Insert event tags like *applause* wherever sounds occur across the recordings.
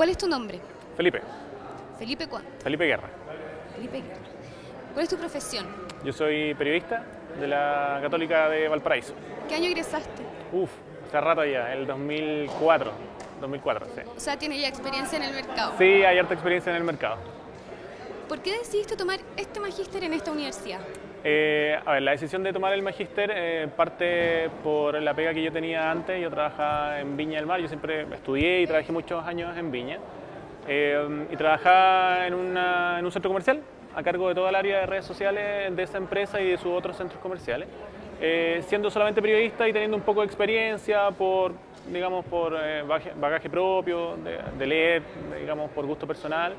¿Cuál es tu nombre? Felipe. Felipe cuán? Felipe Guerra. Felipe Guerra. ¿Cuál es tu profesión? Yo soy periodista de la Católica de Valparaíso. ¿Qué año ingresaste? Uf, hace rato ya, el 2004. 2004, sí. O sea, tiene ya experiencia en el mercado. Sí, hay harta experiencia en el mercado. ¿Por qué decidiste tomar este magíster en esta universidad? Eh, a ver, la decisión de tomar el magíster eh, parte por la pega que yo tenía antes. Yo trabajaba en Viña del Mar, yo siempre estudié y trabajé muchos años en Viña. Eh, y trabajaba en, una- en un centro comercial a cargo de toda el área de redes sociales de esa empresa y de sus otros centros comerciales. Eh, siendo solamente periodista y teniendo un poco de experiencia por, digamos, por eh, bagaje, bagaje propio, de, de leer, digamos, por gusto personal.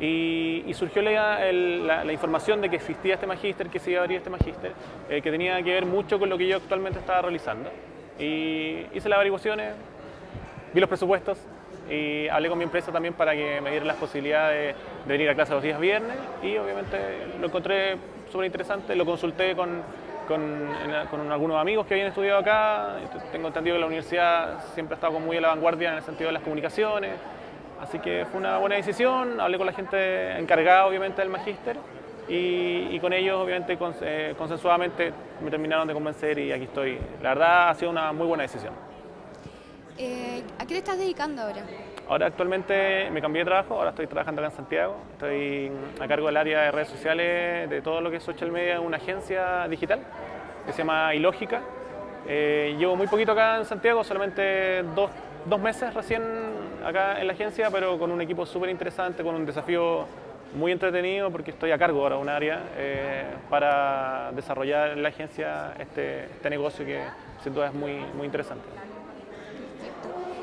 Y, y surgió la, el- la- la información de que existía este magíster, que se iba a abrir este magíster, eh, que tenía que ver mucho con lo que yo actualmente estaba realizando. Y hice las averiguaciones, vi los presupuestos y hablé con mi empresa también para que me dieran las posibilidades de venir a clase los días viernes. Y obviamente lo encontré súper interesante, lo consulté con, con, con algunos amigos que habían estudiado acá, tengo entendido que la universidad siempre ha estado muy a la vanguardia en el sentido de las comunicaciones, así que fue una buena decisión, hablé con la gente encargada obviamente del magíster y, y con ellos obviamente cons- eh, consensuadamente me terminaron de convencer y aquí estoy. La verdad ha sido una muy buena decisión. Eh, ¿A qué te estás dedicando ahora? Ahora actualmente me cambié de trabajo, ahora estoy trabajando acá en Santiago, estoy a cargo del área de redes sociales, de todo lo que es social media en una agencia digital que se llama Ilógica. Eh, llevo muy poquito acá en Santiago, solamente dos, dos meses recién acá en la agencia, pero con un equipo súper interesante, con un desafío muy entretenido porque estoy a cargo ahora de un área eh, para desarrollar en la agencia este, este negocio que sin duda es muy, muy interesante.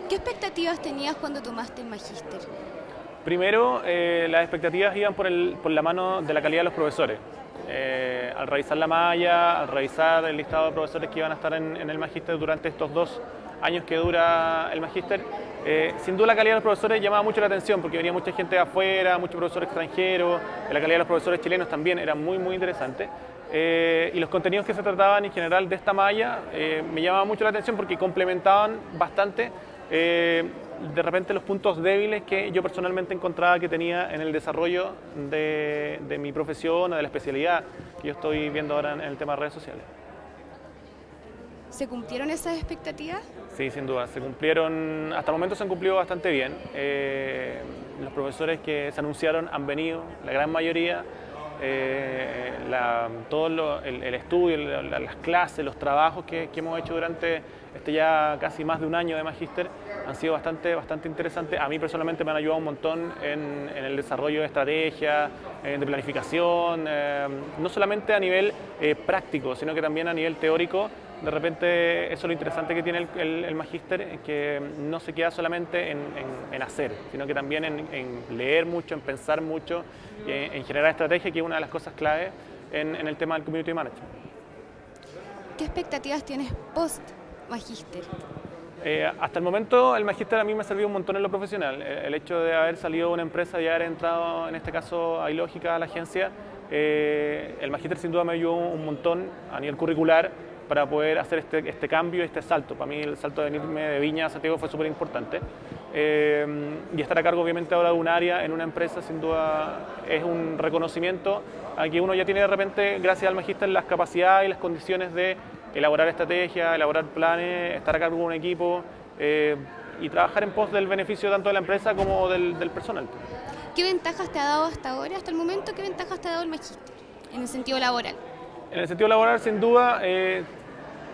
¿Qué expectativas tenías cuando tomaste el magíster? Primero, eh, las expectativas iban por, el- por la mano de la calidad de los profesores. Eh, al revisar la malla, al revisar el listado de profesores que iban a estar en, el magíster durante estos dos años que dura el magíster, eh, sin duda la calidad de los profesores llamaba mucho la atención porque venía mucha gente de afuera, muchos profesores extranjeros, la calidad de los profesores chilenos también era muy, muy interesante. Eh, y los contenidos que se trataban en general de esta malla eh, me llamaban mucho la atención porque complementaban bastante eh, de repente los puntos débiles que yo personalmente encontraba que tenía en el desarrollo de, de mi profesión o de la especialidad que yo estoy viendo ahora en el tema de redes sociales. ¿Se cumplieron esas expectativas? Sí, sin duda, se cumplieron, hasta el momento se han cumplido bastante bien. Eh, los profesores que se anunciaron han venido, la gran mayoría. Eh, todo el, estudio, la- las clases, los trabajos que, hemos hecho durante este ya casi más de un año de magíster han sido bastante, bastante interesantes. A mí personalmente me han ayudado un montón en, el desarrollo de estrategia, eh, de planificación, eh, no solamente a nivel práctico, sino que también a nivel teórico. De repente eso es lo interesante que tiene el, el- el magíster, que no se queda solamente en, en- en hacer, sino que también en, en leer mucho, en pensar mucho, en generar estrategia, que es una de las cosas clave en, en el tema del community management. ¿Qué expectativas tienes post magíster? Eh, hasta el momento el magíster a mí me ha servido un montón en lo profesional. Eh, El hecho de haber salido de una empresa y haber entrado, en este caso, a Ilógica, a la agencia, eh, el magíster sin duda me ayudó un montón a nivel curricular para poder hacer este, este cambio, este salto. Para mí el salto de venirme de Viña a Santiago fue súper importante. Eh, y estar a cargo obviamente ahora de un área en una empresa sin duda es un reconocimiento a que uno ya tiene de repente, gracias al magíster, las capacidades y las condiciones de elaborar estrategias, elaborar planes, estar a cargo de un equipo eh, y trabajar en pos del beneficio tanto de la empresa como del, del personal. ¿Qué ventajas te ha dado hasta ahora, hasta el momento? ¿Qué ventajas te ha dado el magíster en el sentido laboral? En el sentido laboral, sin duda, eh,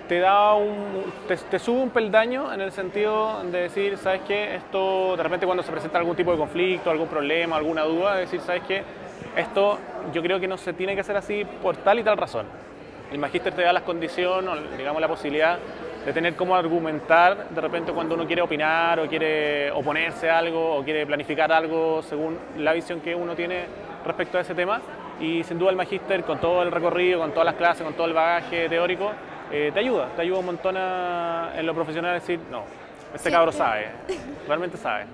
te da un, te, te sube un peldaño en el sentido de decir, ¿sabes qué? Esto, de repente cuando se presenta algún tipo de conflicto, algún problema, alguna duda, decir, ¿sabes qué? Esto yo creo que no se tiene que hacer así por tal y tal razón. El magíster te da las condiciones, o, digamos la posibilidad de tener cómo argumentar de repente cuando uno quiere opinar o quiere oponerse a algo o quiere planificar algo según la visión que uno tiene respecto a ese tema. Y sin duda el magíster con todo el recorrido, con todas las clases, con todo el bagaje teórico, eh, te ayuda, te ayuda un montón a- en lo profesional a decir, no, este cabro sabe, *laughs* realmente sabe.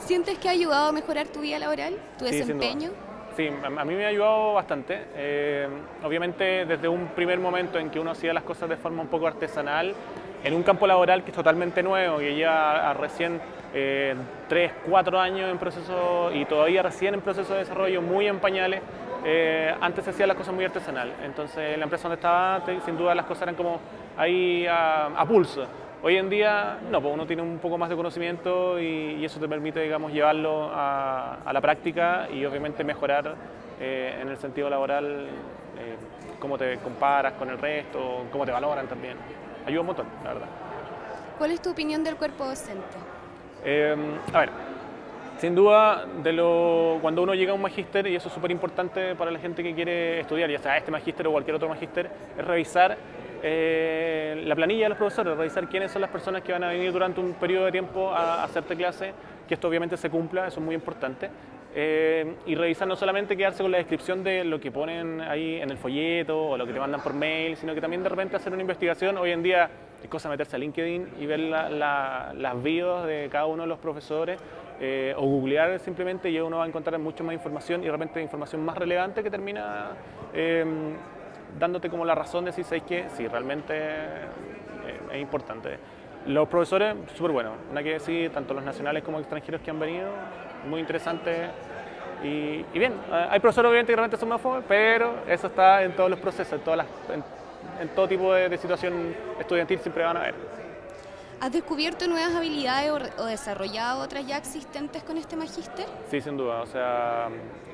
¿Sientes que ha ayudado a mejorar tu vida laboral, tu Sí, desempeño? Sí, a a mí me ha ayudado bastante. Eh, obviamente desde un primer momento en que uno hacía las cosas de forma un poco artesanal, en un campo laboral que es totalmente nuevo, que lleva recién eh, 3, 4 años en proceso y todavía recién en proceso de desarrollo, muy en pañales. Eh, antes se hacía las cosas muy artesanal, entonces la empresa donde estaba, sin duda las cosas eran como ahí a, pulso. Hoy en día, no, pues uno tiene un poco más de conocimiento y, eso te permite, digamos, llevarlo a, la práctica y obviamente mejorar eh, en el sentido laboral eh, cómo te comparas con el resto, cómo te valoran también. Ayuda un montón, la verdad. ¿Cuál es tu opinión del cuerpo docente? a ver, sin duda, de lo, cuando uno llega a un magíster, y eso es súper importante para la gente que quiere estudiar, ya sea este magíster o cualquier otro magíster, es revisar eh, la planilla de los profesores, revisar quiénes son las personas que van a venir durante un periodo de tiempo a, hacerte clase, que esto obviamente se cumpla, eso es muy importante. Eh, y revisar no solamente quedarse con la descripción de lo que ponen ahí en el folleto o lo que te mandan por mail, sino que también de repente hacer una investigación. Hoy en día es cosa meterse a LinkedIn y ver las videos de cada uno de los profesores eh, o googlear simplemente y uno va a encontrar mucho más información y de repente información más relevante que termina em, dándote como la razón de si sabéis que sí, realmente eh, es importante. Los profesores, súper buenos, nada que decir, tanto los nacionales como extranjeros que han venido, muy interesantes. Y, bien, eh, hay profesores obviamente que realmente son más pero eso está en todos los procesos, en, todas las, en, todo tipo de, de situación estudiantil siempre van a haber. ¿Has descubierto nuevas habilidades o, desarrollado otras ya existentes con este magíster? Sí, sin duda. O sea,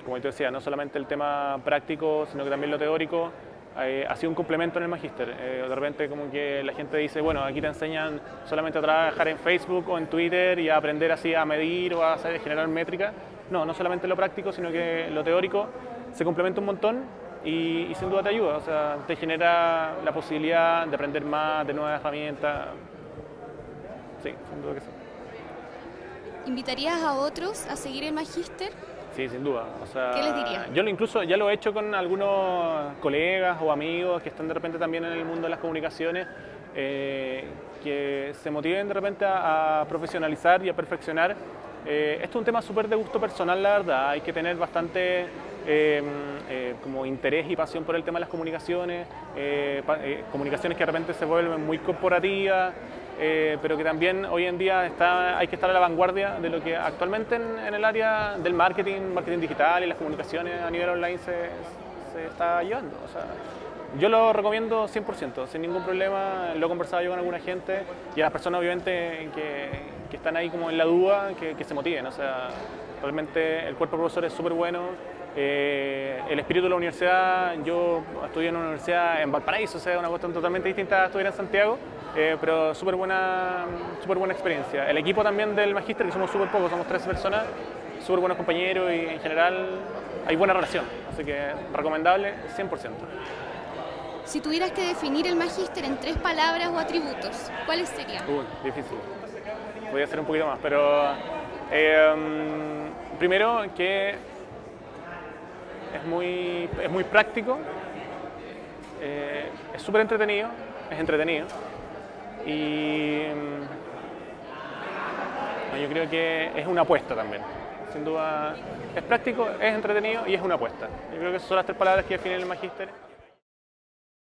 como te decía, no solamente el tema práctico, sino que también lo teórico. Eh, ha sido un complemento en el magíster. Eh, de repente como que la gente dice, bueno, aquí te enseñan solamente a trabajar en Facebook o en Twitter y a aprender así a medir o a hacer, generar métricas. No, no solamente lo práctico, sino que lo teórico se complementa un montón y, y sin duda te ayuda. O sea, te genera la posibilidad de aprender más, de nuevas herramientas. Sí, sin duda que sí. ¿Invitarías a otros a seguir el magíster? Sí, sin duda. O sea, ¿Qué les dirías? Yo incluso ya lo he hecho con algunos colegas o amigos que están de repente también en el mundo de las comunicaciones, eh, que se motiven de repente a, profesionalizar y a perfeccionar. Eh, esto es un tema súper de gusto personal, la verdad. Hay que tener bastante em, eh, como interés y pasión por el tema de las comunicaciones, comunicaciones que de repente se vuelven muy corporativas. Eh, pero que también hoy en día está, hay que estar a la vanguardia de lo que actualmente en, el área del marketing, marketing digital y las comunicaciones a nivel online se, se está llevando. O sea, yo lo recomiendo 100%, sin ningún problema, lo he conversado yo con alguna gente y a las personas obviamente que, que están ahí como en la duda, que, que se motiven. O sea, realmente el cuerpo profesor es súper bueno, eh, el espíritu de la universidad, yo estudié en una universidad en Valparaíso, o sea, una cuestión totalmente distinta a estudiar en Santiago, eh, pero súper buena, super buena experiencia. El equipo también del magíster, que somos súper pocos, somos 13 personas, súper buenos compañeros y en general hay buena relación, así que recomendable 100%. Si tuvieras que definir el magíster en tres palabras o atributos, ¿cuáles serían? Uy, difícil. Voy a hacer un poquito más, pero eh, primero que es muy, es muy práctico, eh, es súper entretenido, es entretenido. Y mm, yo creo que es una apuesta también. Sin duda, es práctico, es entretenido y es una apuesta. Yo creo que esas son las tres palabras que definen el magíster.